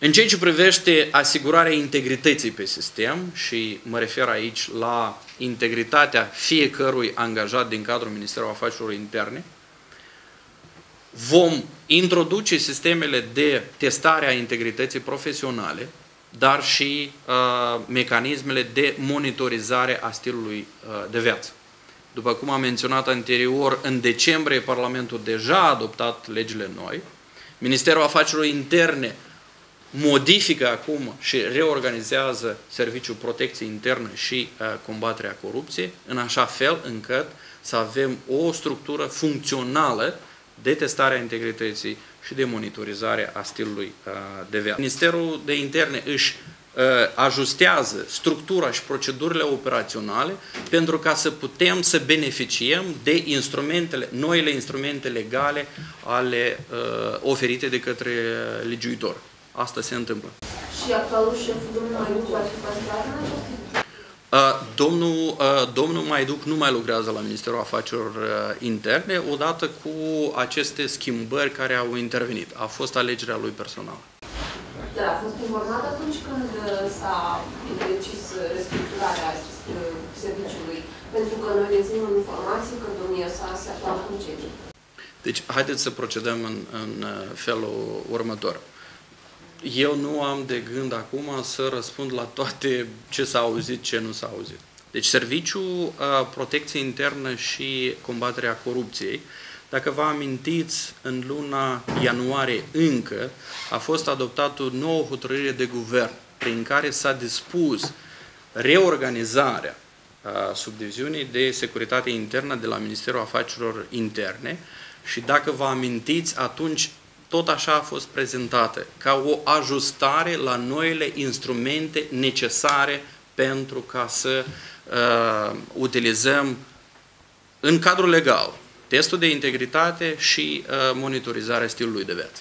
În ceea ce privește asigurarea integrității pe sistem, și mă refer aici la integritatea fiecărui angajat din cadrul Ministerului Afacerilor Interne, vom introduce sistemele de testare a integrității profesionale, dar și uh, mecanismele de monitorizare a stilului uh, de viață. După cum am menționat anterior, în decembrie Parlamentul deja a adoptat legile noi. Ministerul Afacerilor Interne modifică acum și reorganizează Serviciul Protecției Interne și uh, combaterea corupției, în așa fel încât să avem o structură funcțională de testare a integrității și de monitorizare a stilului uh, de viață. Ministerul de Interne își uh, ajustează structura și procedurile operaționale pentru ca să putem să beneficiem de instrumentele, noile instrumente legale ale uh, oferite de către legiuitor. Asta se întâmplă. Și actualul șef, domnul Maiduc, va fi păstrat în acest Domnul, domnul Maiduc nu mai lucrează la Ministerul Afacerilor Interne odată cu aceste schimbări care au intervenit. A fost alegerea lui personală. Dar a fost informat atunci când s-a decis restructurarea serviciului, pentru că noi deținem informații că domnia sa se afla în concediu. Deci, haideți să procedăm în, în felul următor. Eu nu am de gând acum să răspund la toate ce s-a auzit, ce nu s-a auzit. Deci Serviciul uh, Protecției Internă și Combaterea Corupției, dacă vă amintiți, în luna ianuarie încă a fost adoptată o nouă hotărâre de guvern prin care s-a dispus reorganizarea uh, subdiviziunii de securitate internă de la Ministerul Afacerilor Interne și dacă vă amintiți, atunci tot așa a fost prezentată, ca o ajustare la noile instrumente necesare pentru ca să uh, utilizăm în cadrul legal testul de integritate și uh, monitorizarea stilului de viață.